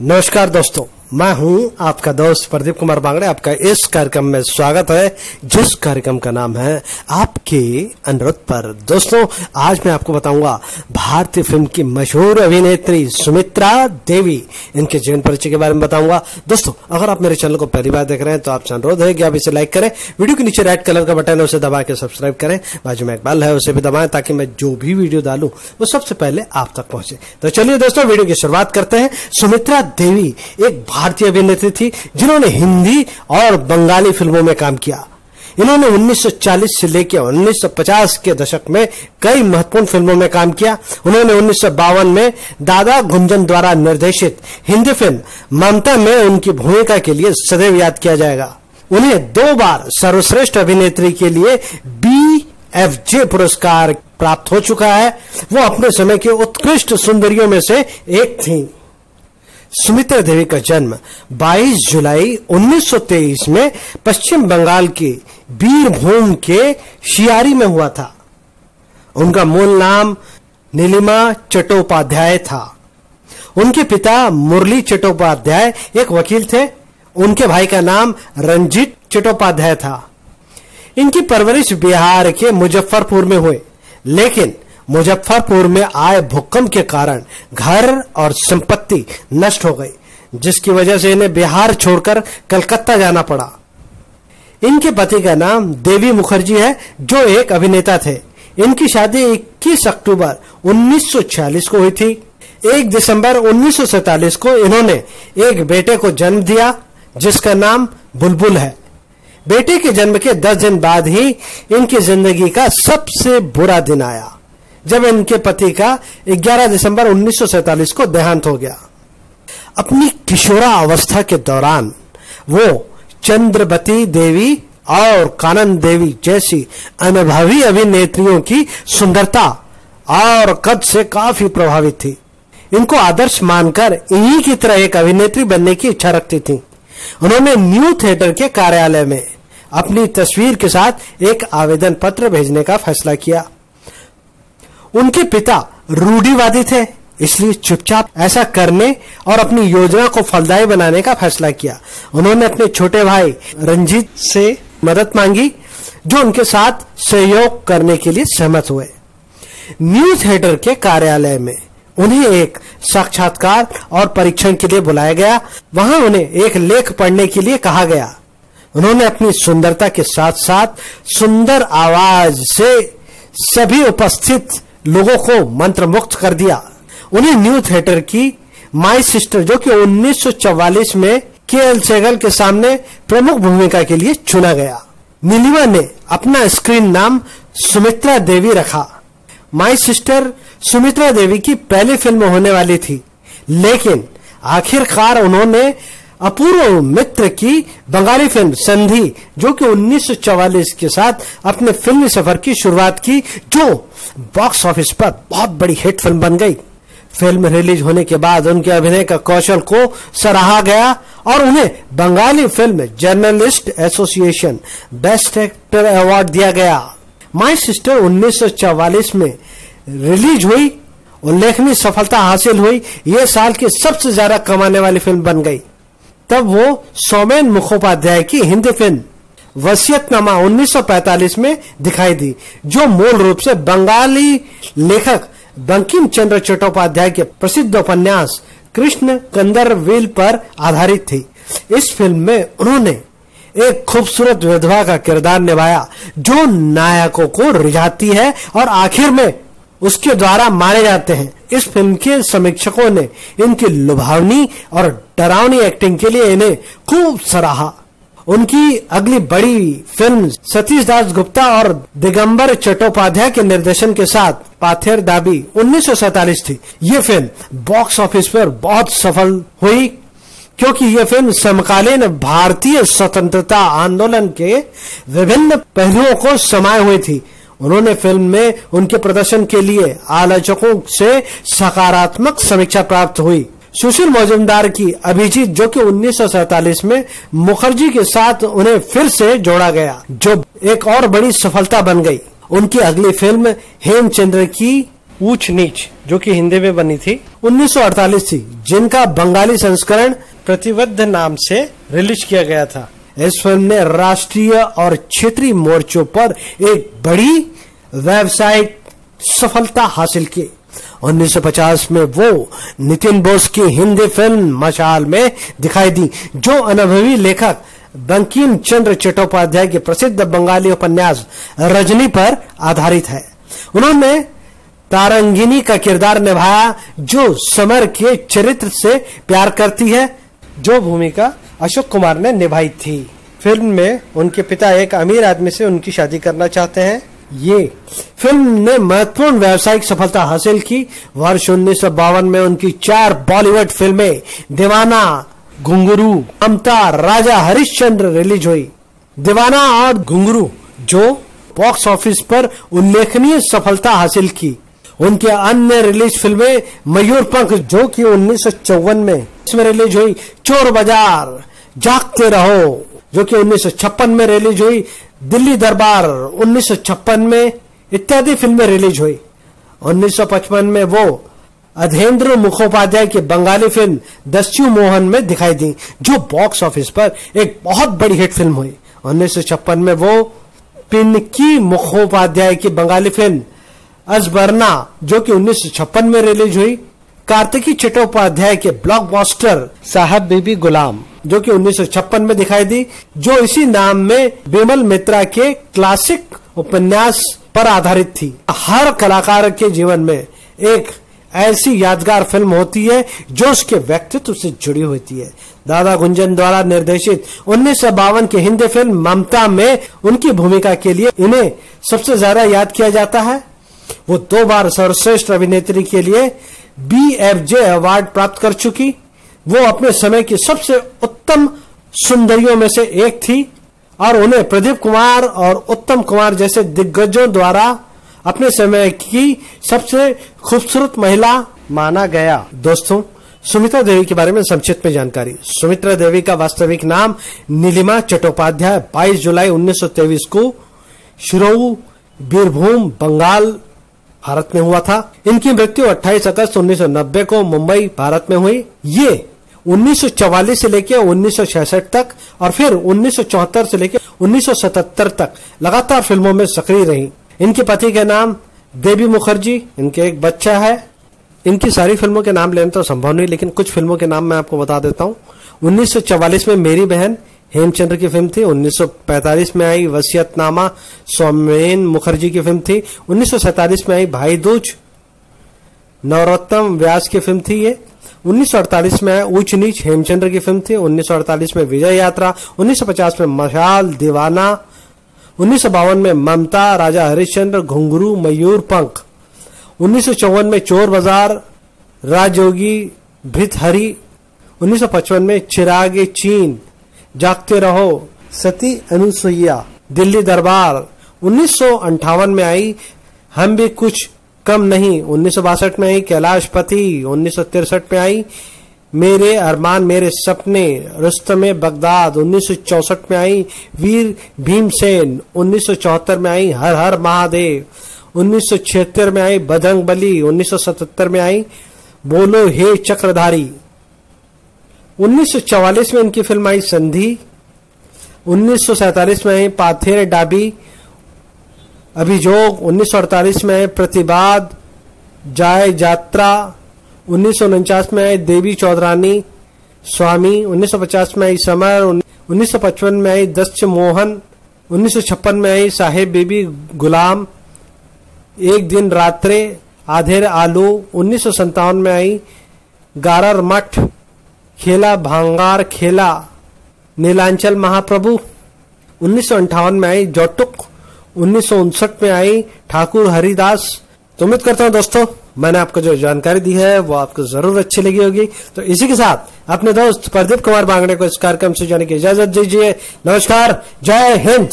नमस्कार दोस्तों। मैं हूँ आपका दोस्त प्रदीप कुमार बांगड़े। आपका इस कार्यक्रम में स्वागत है, जिस कार्यक्रम का नाम है आपके अनुरोध पर। दोस्तों, आज मैं आपको बताऊँगा भारतीय फ़िल्म की मशहूर अभिनेत्री सुमित्रा देवी। इनके जीवन परिचय के बारे में बताऊँगा। दोस्तों, अगर आप मेरे चैनल को पहली बार देख रहे हैं तो आपसे अनुरोध है कि आप इसे लाइक करें, वीडियो के नीचे रेड कलर का बटन है, उसे दबा के सब्सक्राइब करें। बाजू में एक बल है, उसे भी दबाएँ ताकि मैं जो भी वीडियो डालूं, वो सबसे पहले आप तक पहुँचे। तो चलिए दोस्तों, वीडियो की शुरुआत करते हैं। सुमित्रा देवी, एक भारतीय अभिनेत्री थी, जिन्होंने हिंदी और बंगाली फ़िल्मों में काम किया। इन्होंने 1940 से लेकर 1950 के दशक में कई महत्वपूर्ण फ़िल्मों में काम किया। उन्होंने उन्नीस सौ बावन में दादा गुंजन द्वारा निर्देशित हिंदी फ़िल्म ममता में उनकी भूमिका के लिए सदैव याद किया जाएगा। उन्हें दो बार सर्वश्रेष्ठ अभिनेत्री के लिए बी एफ़ जे पुरस्कार प्राप्त हो चुका है। वो अपने समय के उत्कृष्ट सुंदरियों में से एक थी। सुमित्रा देवी का जन्म 22 जुलाई 1923 में पश्चिम बंगाल के बीरभूम के शियारी में हुआ था। उनका मूल नाम नीलिमा चट्टोपाध्याय था। उनके पिता मुरली चट्टोपाध्याय एक वकील थे। उनके भाई का नाम रंजीत चट्टोपाध्याय था। इनकी परवरिश बिहार के मुजफ्फरपुर में हुई, लेकिन मुजफ्फरपुर में आए भूकंप के कारण घर और संपत्ति नष्ट हो गई, जिसकी वजह से इन्हें बिहार छोड़कर कलकत्ता जाना पड़ा। इनके पति का नाम देवी मुखर्जी है, जो एक अभिनेता थे। इनकी शादी 21 अक्टूबर 1946 को हुई थी। एक दिसंबर 1947 को इन्होंने एक बेटे को जन्म दिया, जिसका नाम बुलबुल है। बेटे के जन्म के 10 दिन बाद ही इनकी ज़िंदगी का सबसे बुरा दिन आया। जब इनके पति का 11 दिसंबर 1947 को देहांत हो गया। अपनी किशोरा अवस्था के दौरान वो चंद्रवती देवी और कानन देवी जैसी अनुभवी अभिनेत्रियों की सुंदरता और कद से काफ़ी प्रभावित थी। इनको आदर्श मानकर इन्हीं की तरह एक अभिनेत्री बनने की इच्छा रखती थी। उन्होंने न्यू थिएटर के कार्यालय में अपनी तस्वीर के साथ एक आवेदन पत्र भेजने का फैसला किया। उनके पिता रूढ़ीवादी थे, इसलिए चुपचाप ऐसा करने और अपनी योजना को फलदायी बनाने का फैसला किया। उन्होंने अपने छोटे भाई रंजीत से मदद मांगी, जो उनके साथ सहयोग करने के लिए सहमत हुए। न्यूज़ थिएटर के कार्यालय में उन्हें एक साक्षात्कार और परीक्षण के लिए बुलाया गया। वहाँ उन्हें एक लेख पढ़ने के लिए कहा गया। उन्होंने अपनी सुंदरता के साथ साथ सुंदर आवाज़ से सभी उपस्थित लोगों को मंत्र मुक्त कर दिया। उन्हें न्यू थिएटर की माई सिस्टर जो कि 1944 में के एल सेगल के सामने प्रमुख भूमिका के लिए चुना गया। नीलिमा ने अपना स्क्रीन नाम सुमित्रा देवी रखा। माई सिस्टर सुमित्रा देवी की पहली फ़िल्म होने वाली थी। लेकिन आखिरकार उन्होंने अपूर्व मित्र की बंगाली फ़िल्म संधि, जो कि 1944 के साथ अपने फिल्मी सफ़र की शुरुआत की, जो बॉक्स ऑफ़िस पर बहुत बड़ी हिट फ़िल्म बन गई। फ़िल्म रिलीज़ होने के बाद उनके अभिनय का कौशल को सराहा गया और उन्हें Bengali film journalist association best actor award दिया गया। माई सिस्टर 1944 में रिलीज़ हुई, उल्लेखनीय सफलता हासिल हुई। ये साल की सबसे ज़्यादा कमाने वाली फ़िल्म बन गई। तब वो सोमेन मुखोपाध्याय की हिंदी फ़िल्म वसीयतनामा 1945 में दिखाई दी, जो मूल रूप से बंगाली लेखक बंकिम चंद्र चट्टोपाध्याय के प्रसिद्ध उपन्यास कृष्ण कंदरवील पर आधारित थी। इस फ़िल्म में उन्होंने एक खूबसूरत विधवा का किरदार निभाया, जो नायकों को रिझाती है और आखिर में उसके द्वारा मारे जाते हैं। इस फ़िल्म के समीक्षकों ने इनकी लुभावनी और डरावनी एक्टिंग के लिए इन्हें खूब सराहा। उनकी अगली बड़ी फ़िल्म सतीश दास गुप्ता और दिगंबर चट्टोपाध्याय के निर्देशन के साथ पाथेर दाबी उन्नीस थी। ये फ़िल्म बॉक्स ऑफ़िस पर बहुत सफल हुई, क्योंकि ये फ़िल्म समकालीन भारतीय स्वतंत्रता आंदोलन के विभिन्न पहलुओं को समाये हुई थी। उन्होंने फ़िल्म में उनके प्रदर्शन के लिए आलोचकों से सकारात्मक समीक्षा प्राप्त हुई। सुशील मौजूमदार की अभिजीत, जो कि उन्नीस में मुखर्जी के साथ उन्हें फिर से जोड़ा गया, जो एक और बड़ी सफलता बन गई। उनकी अगली फ़िल्म हेमचंद्र की ऊंच नीच, जो कि हिंदी में बनी थी 1948 थी, जिनका बंगाली संस्करण प्रतिबद्ध नाम से रिलीज़ किया गया था। इस फ़िल्म ने राष्ट्रीय और क्षेत्रीय मोर्चों पर एक बड़ी व्यावसायिक सफलता हासिल की। 1950 में वो नितिन बोस की हिंदी फ़िल्म मशाल में दिखाई दी, जो अनुभवी लेखक बंकिम चंद्र चट्टोपाध्याय के प्रसिद्ध बंगाली उपन्यास रजनी पर आधारित है। उन्होंने तारंगिनी का किरदार निभाया, जो समर के चरित्र से प्यार करती है, जो भूमिका अशोक कुमार ने निभाई थी। फ़िल्म में उनके पिता एक अमीर आदमी से उनकी शादी करना चाहते हैं। ये फ़िल्म ने महत्वपूर्ण व्यावसायिक सफलता हासिल की। वर्ष उन्नीस सौ बावन में उनकी चार बॉलीवुड फ़िल्में, दीवाना घुंगरू ममता, राजा हरिश्चंद्र रिलीज़ हुई। दीवाना और घुंगरू जो बॉक्स ऑफ़िस पर उल्लेखनीय सफलता हासिल की। उनके अन्य रिलीज़ फ़िल्में मयूर पंख जो कि उन्नीस में इसमें रिलीज़ हुई, चोर बाज़ार। जागते रहो, जो कि उन्नीस सौ छप्पन में रिलीज़ हुई, दिल्ली दरबार उन्नीस सौ छप्पन में इत्यादि फ़िल्में रिलीज़ हुई। 1955 में वो अधेंद्र मुखोपाध्याय की बंगाली फ़िल्म दस्यु मोहन में दिखाई दी, जो बॉक्स ऑफ़िस पर एक बहुत बड़ी हिट फ़िल्म हुई। उन्नीस सौ छप्पन में वो पिनकी मुखोपाध्याय की बंगाली फ़िल्म अजबरना, जो कि उन्नीस सौ छप्पन में रिलीज़ हुई। कार्तिकी चट्टोपाध्याय के ब्लॉकबस्टर साहब बीबी गुलाम, जो कि उन्नीस सौ छप्पन में दिखाई दी, जो इसी नाम में बिमल मित्रा के क्लासिक उपन्यास पर आधारित थी। हर कलाकार के जीवन में एक ऐसी यादगार फ़िल्म होती है, जो उसके व्यक्तित्व से जुड़ी होती है। दादा गुंजन द्वारा निर्देशित उन्नीस सौ बावन की हिंदी फ़िल्म ममता में उनकी भूमिका के लिए इन्हें सबसे ज़्यादा याद किया जाता है। वो दो बार सर्वश्रेष्ठ अभिनेत्री के लिए बी एफ़ जे अवार्ड प्राप्त कर चुकी। वो अपने समय की सबसे उत्तम सुंदरियों में से एक थी और उन्हें प्रदीप कुमार और उत्तम कुमार जैसे दिग्गजों द्वारा अपने समय की सबसे खूबसूरत महिला माना गया। दोस्तों, सुमित्रा देवी के बारे में संक्षिप्त में जानकारी। सुमित्रा देवी का वास्तविक नाम नीलिमा चट्टोपाध्याय 22 जुलाई 1923 को शिरोऊ बीरभूम, बंगाल भारत में हुआ था। इनकी मृत्यु 28 अगस्त 1990 को मुंबई, भारत में हुई। ये 1944 से लेकर 1966 तक और फिर 1974 से लेकर 1977 तक लगातार फ़िल्मों में सक्रिय रही। इनके पति के नाम देवी मुखर्जी, इनके एक बच्चा है। इनकी सारी फ़िल्मों के नाम लेना तो संभव नहीं, लेकिन कुछ फ़िल्मों के नाम मैं आपको बता देता हूँ। 1944 में मेरी बहन हेमचंद्र की फ़िल्म थी 1945 में आई वसीयतनामा सौमेन मुखर्जी की फ़िल्म थी 1947 में आई भाई दूज नवरोत्तम व्यास की फ़िल्म थी ये 1948 में ऊंच नीच हेमचंद्र की फ़िल्म थी 1948 में विजय यात्रा 1950 में मशाल दीवाना, उन्नीस में ममता, राजा हरिश्चंद्र घुंगरू मयूर पंख, उन्नीस में चोर बाज़ार, राजयोगी भृतहरी उन्नीस में चिराग चीन जागते रहो। सती अनुसुईया, दिल्ली दरबार, उन्नीस में आई। हम भी कुछ कम नहीं। उन्नीस सौ बासठ में आई कैलाश पति उन्नीस में आई। मेरे अरमान, मेरे सपने रुस्तम बगदाद, उन्नीस में आई। वीर भीमसेन, उन्नीस सौ चौहत्तर में आई। हर हर महादेव, उन्नीस सौ छिहत्तर में आई। बजरंग बली, उन्नीस सौ सतहत्तर में आई। बोलो हे चक्रधारी 1944 में इनकी फ़िल्म आई संधि, उन्नीस में आई पाथेर डाबी, अभिजोग, उन्नीस सौ अड़तालीस में आई प्रतिवाद जाय यात्रा उन्नीस सौ उनचास में आई देवी चौधरानी, स्वामी 1950 में आई समर 1955 में आई दस्य मोहन, उन्नीस सौ छप्पन में आई साहेब बीबी गुलाम, एक दिन रात्रे आधेर आलू, उन्नीस सौ सत्तावन में आई गारर मठ खेला, भांगार खेला, नीलांचल महाप्रभु। उन्नीस में आई जोटुक उन्नीस सौ उनसठ में आई ठाकुर हरिदास। तो उम्मीद करता हूँ दोस्तों, मैंने आपको जो जानकारी दी है, वो आपको ज़रूर अच्छी लगी होगी। तो इसी के साथ, अपने दोस्त प्रदीप कुमार बांगड़े को इस कार्यक्रम से जाने की इजाज़त दीजिए। नमस्कार, जय हिंद।